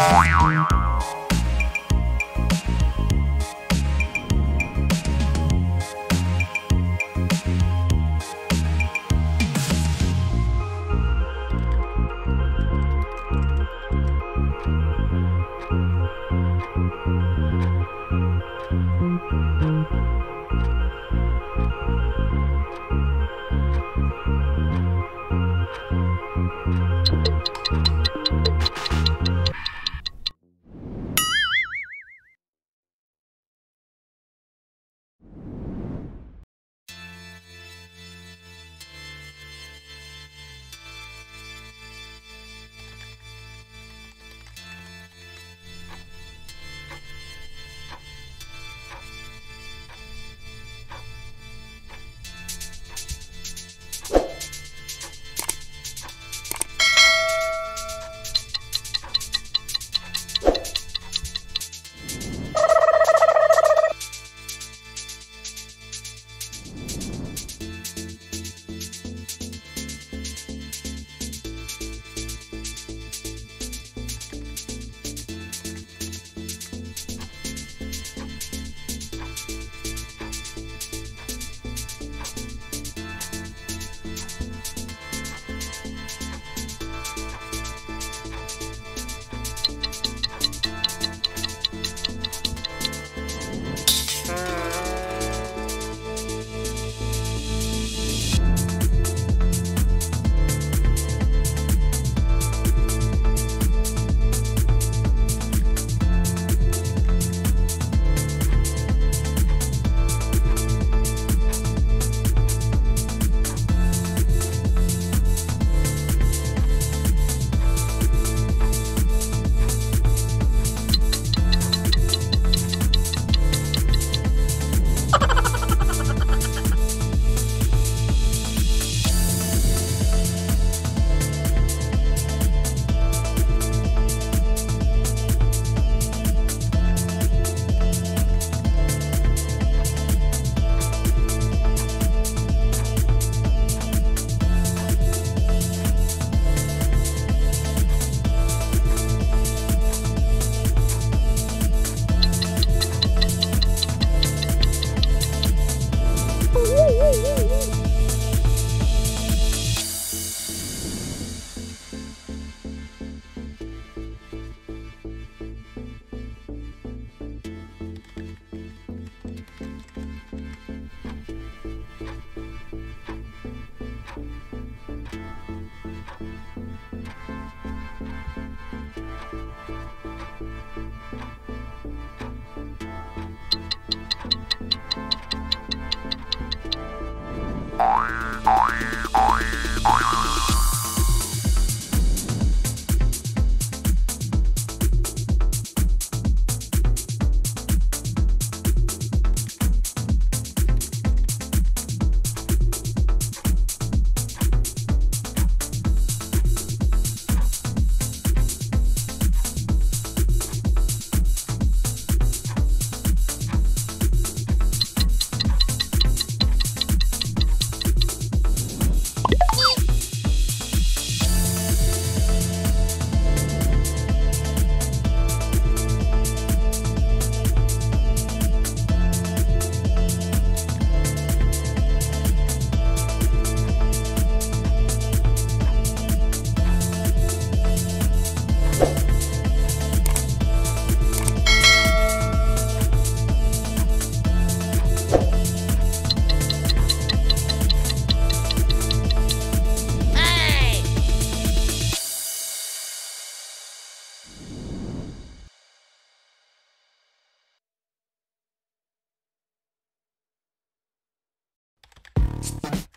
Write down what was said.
Bye. Bye.